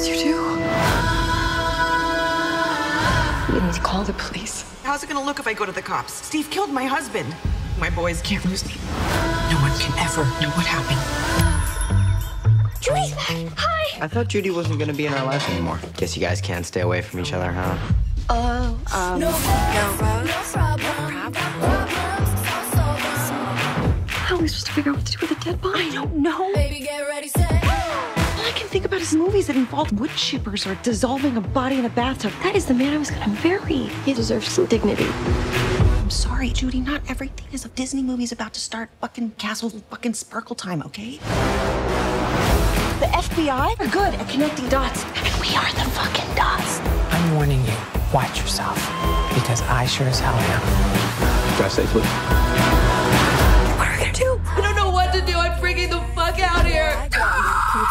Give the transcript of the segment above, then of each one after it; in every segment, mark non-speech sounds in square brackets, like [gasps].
did you do? We need to call the police. How's it gonna look if I go to the cops? Steve killed my husband. My boys can't lose me. No one can ever know what happened. Judy's back. Hi. I thought Judy wasn't gonna be in our life anymore. Guess you guys can't stay away from each other, huh? Oh, um, no. How are we supposed to figure out what to do with a dead body? I don't know. [gasps] Baby, get ready, set. [gasps] [gasps] All I can think about is movies that involve wood chippers or dissolving a body in a bathtub. That is the man I was gonna marry. He deserves some dignity. I'm sorry, Judy. Not everything is a Disney movie's about to start fucking castle fucking sparkle time, okay? The FBI are good at connecting dots, and we are the fucking dots. I'm warning you. Watch yourself. Because I sure as hell am. Drive safely.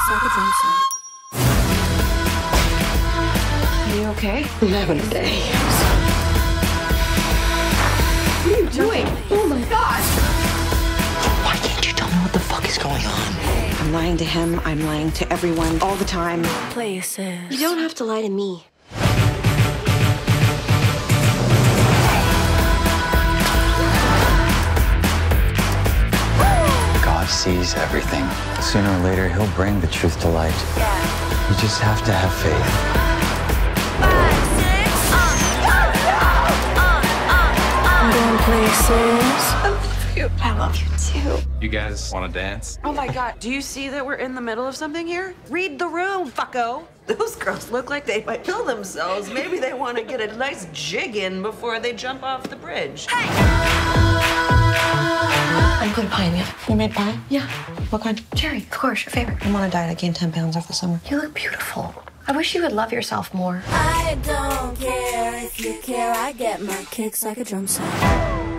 Kicks like a drum set. Are you okay? I'm having a day. What are you doing? Oh my god! Why can't you tell me what the fuck is going on? I'm lying to him. I'm lying to everyone all the time. Places. You don't have to lie to me. Sees everything. Sooner or later, he'll bring the truth to light. You just have to have faith. I'm going places. I love you too. You guys want to dance? Oh my god, do you see that we're in the middle of something here? Read the room, fucko. Those girls look like they might kill themselves. Maybe they want to get a nice jig in before they jump off the bridge. I'm putting pie in the oven. You made pie? Yeah. What kind? Cherry, of course, your favorite. I'm on a diet. I gained 10 pounds over the summer. You look beautiful. I wish you would love yourself more. I don't care if you care. I get my kicks like a drum set.